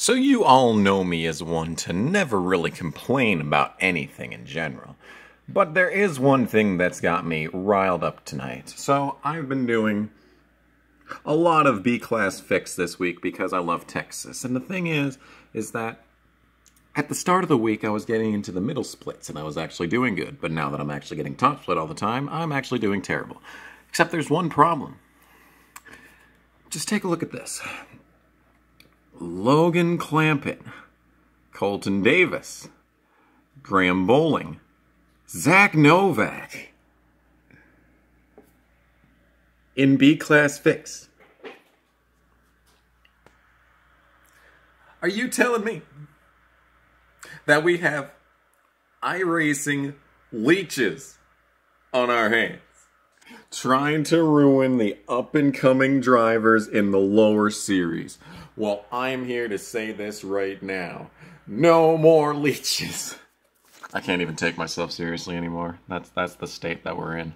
So you all know me as one to never really complain about anything in general. But there is one thing that's got me riled up tonight. So I've been doing a lot of B-class fix this week because I love Texas. And the thing is, is that at the start of the week, I was getting into the middle splits and I was actually doing good. But now that I'm actually getting top split all the time, I'm actually doing terrible. Except there's one problem. Just take a look at this. Logan Clampitt, Colton Davis, Graham Bowling, Zach Novak. In B class fix. Are you telling me that we have iRacing leeches on our hands? Trying to ruin the up and coming drivers in the lower series. Well, I'm here to say this right now. No more leeches. I can't even take myself seriously anymore. That's that's the state that we're in.